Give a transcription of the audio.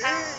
Yeah. Uh,